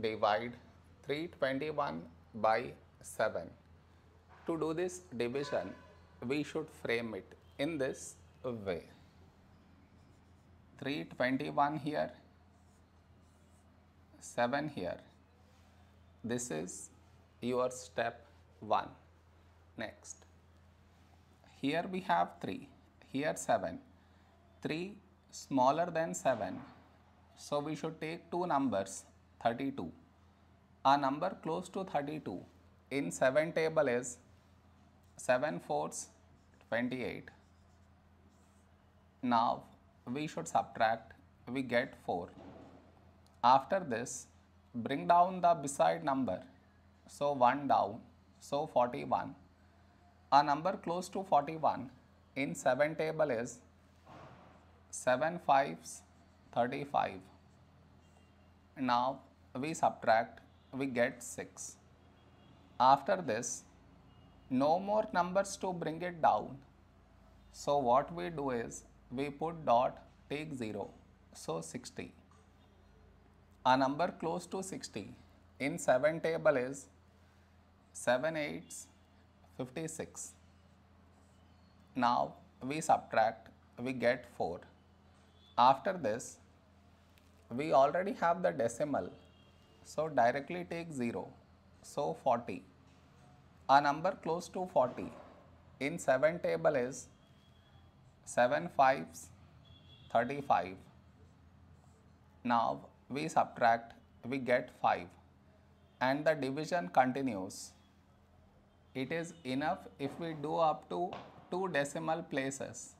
divide 321 by 7. To do this division, we should frame it in this way. 321 here, 7 here. This is your step 1. Next. Here we have 3, here 7. 3 smaller than 7. So we should take two numbers 32. A number close to 32 in 7 table is 7 fourths 28. Now we should subtract, we get 4. After this, bring down the beside number. So 1 down, so 41. A number close to 41 in 7 table is 7 fives 35. Now we subtract, we get 6. After this, no more numbers to bring it down. So what we do is we put dot take 0 so 60 a number close to 60 in 7 table is 7 eights 56 now we subtract we get 4 after this we already have the decimal so directly take 0 so 40 a number close to 40 in 7 table is 7 fives 35. Now we subtract, we get 5 and the division continues. It is enough if we do up to 2 decimal places.